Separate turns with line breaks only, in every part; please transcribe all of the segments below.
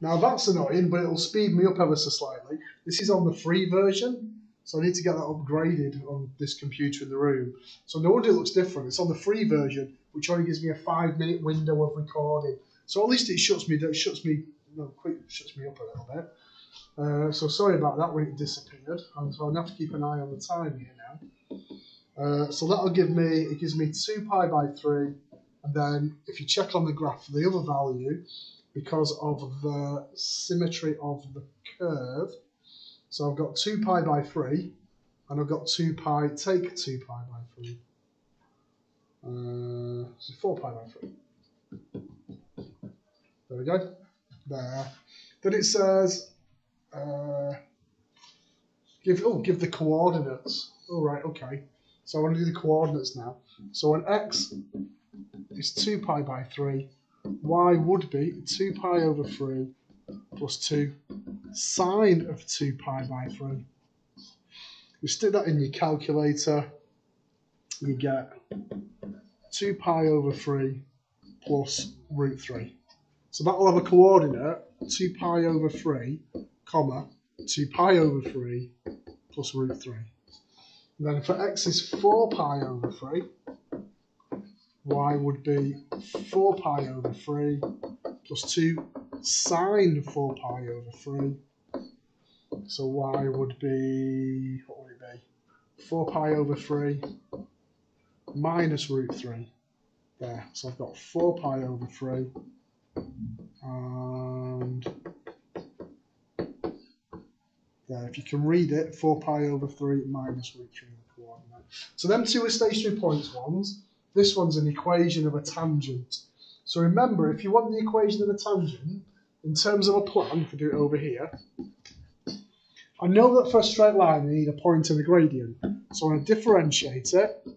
Now that's annoying, but it'll speed me up ever so slightly. This is on the free version, so I need to get that upgraded on this computer in the room. So no wonder it looks different. It's on the free version, which only gives me a five minute window of recording. So at least it shuts me. That shuts me. No, quick shuts me up a little bit. Uh, so sorry about that when it disappeared. And so I have to keep an eye on the time here now. Uh, so that'll give me. It gives me two pi by three, and then if you check on the graph for the other value, because of the symmetry of the curve. So I've got 2 pi by 3, and I've got 2 pi, take 2 pi by 3. Uh, so 4 pi by 3. There we go. There. Then it says, uh, give, oh, give the coordinates. All right, okay. So I want to do the coordinates now. So an x is 2 pi by 3, y would be 2 pi over 3 plus 2 sine of 2 pi by 3. You stick that in your calculator, you get 2 pi over 3 plus root 3. So that will have a coordinate 2 pi over 3, comma, 2 pi over 3 plus root 3. And then for x is 4 pi over 3, y would be 4 pi over 3 plus 2 sine 4 pi over 3. So y would be, what would it be? 4 pi over 3 minus root 3. There, so I've got 4 pi over 3 and there, if you can read it, 4 pi over 3 minus root 3 the coordinate. So them two are stationary points ones. This one's an equation of a tangent. So remember, if you want the equation of a tangent, in terms of a plan, if I do it over here, I know that for a straight line I need a point and a gradient. So I'm going to differentiate it,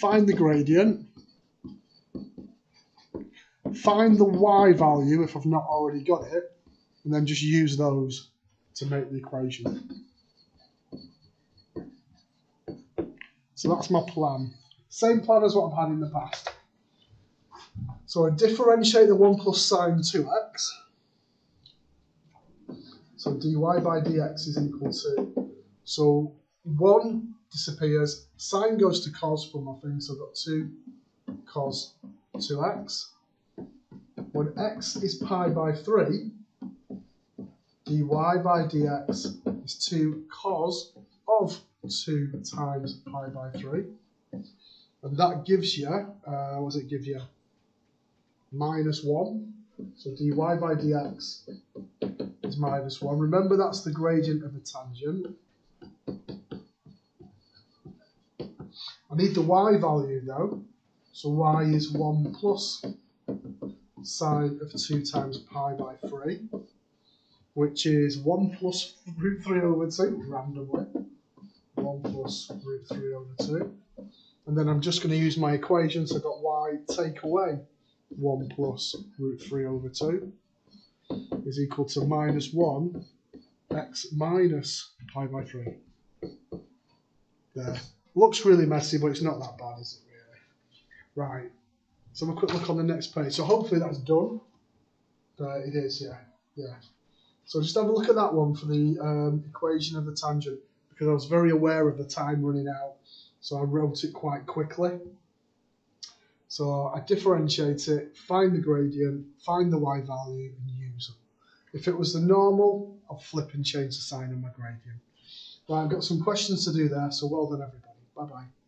find the gradient, find the y value if I've not already got it, and then just use those to make the equation. So that's my plan. Same plan as what I've had in the past. So I differentiate the 1 plus sine 2x. So dy by dx is equal to, so 1 disappears, sine goes to cos for my thing, so I've got 2 cos 2x. When x is pi by 3, dy by dx is 2 cos of 2 times pi by 3. And that gives you, uh, what does it give you? Minus 1. So dy by dx is minus 1. Remember that's the gradient of a tangent. I need the y value though. So y is 1 plus sine of 2 times pi by 3, which is 1 plus root 3 over 2, randomly. 1 plus root 3 over 2. And then I'm just going to use my equation, so I've got y take away 1 plus root 3 over 2 is equal to minus 1 x minus pi by 3. There. Looks really messy, but it's not that bad, is it really? Right. So have a quick look on the next page. So hopefully that's done. Uh, it is, yeah. Yeah. So just have a look at that one for the um, equation of the tangent because I was very aware of the time running out. So I wrote it quite quickly. So I differentiate it, find the gradient, find the y value, and use them. If it was the normal, I'll flip and change the sign of my gradient. Right, I've got some questions to do there, so well done everybody. Bye-bye.